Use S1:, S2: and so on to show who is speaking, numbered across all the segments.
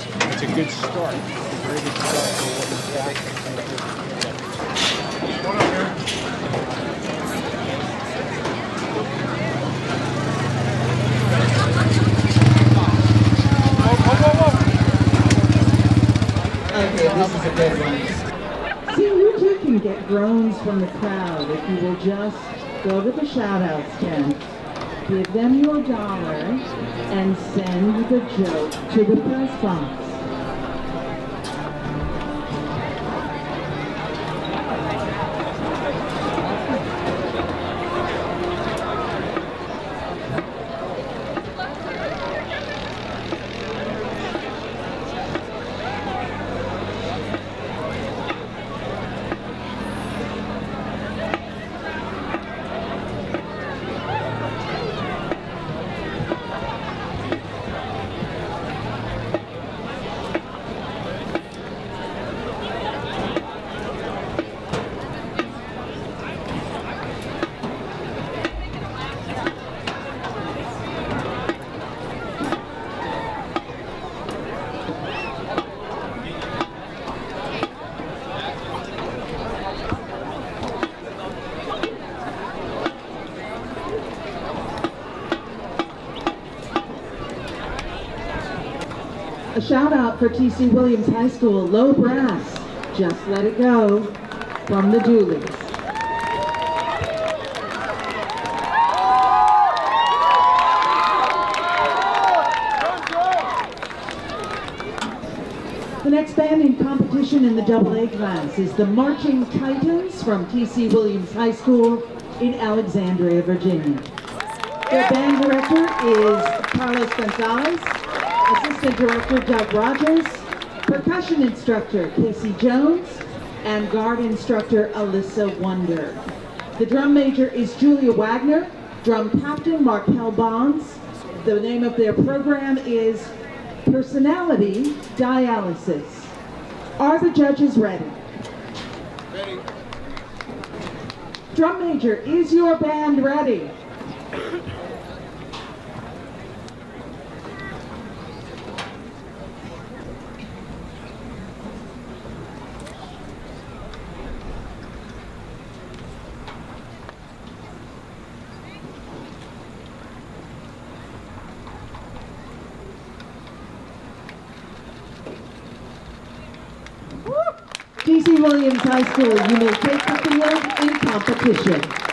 S1: it's a good start. It's a very good start for what we've got. Here.
S2: Okay, this is a good one. See, you too can get groans from the crowd if you will just go to the shout-outs tent, give them your dollar, and send the joke to the press box. A shout out for TC Williams High School, low brass, just let it go, from the Dooleys. The next band in competition in the AA class is the Marching Titans from TC Williams High School in Alexandria, Virginia. Their band director is Carlos Gonzalez, assistant director Doug Rogers, percussion instructor Casey Jones, and guard instructor Alyssa Wonder. The drum major is Julia Wagner, drum captain Markel Bonds. The name of their program is Personality Dialysis. Are the judges ready?
S1: Ready?
S2: Drum major, is your band ready? Williams High School, you may take the field in competition.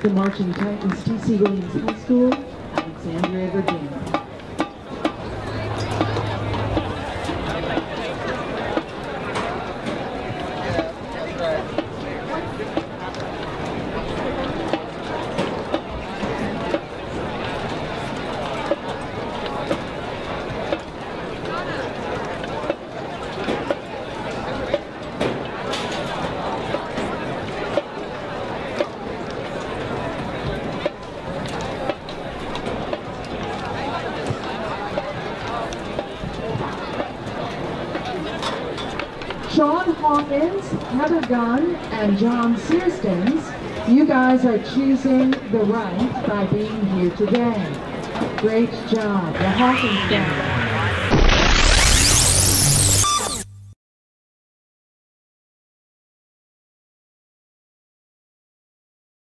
S2: The Marching Titans, T.C. Williams High School, Alexandria, Virginia. Sean Hawkins, Heather Gunn, and John Searstons, you guys are choosing the right by being here today. Great job, the Hawkins family.